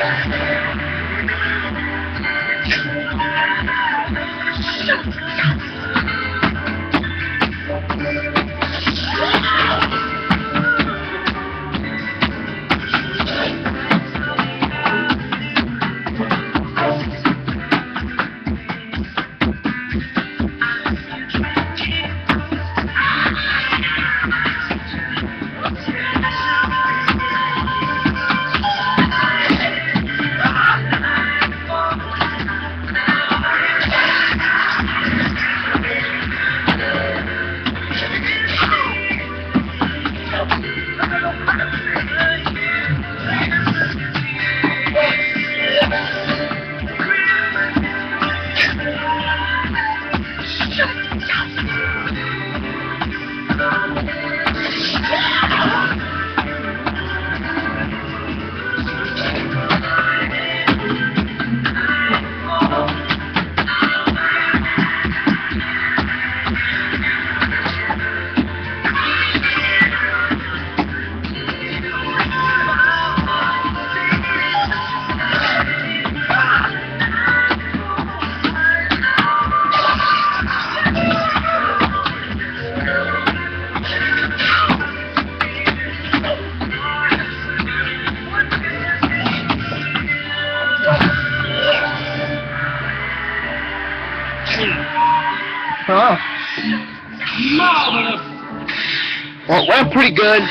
there. Oh. Marvelous. Well, went pretty good.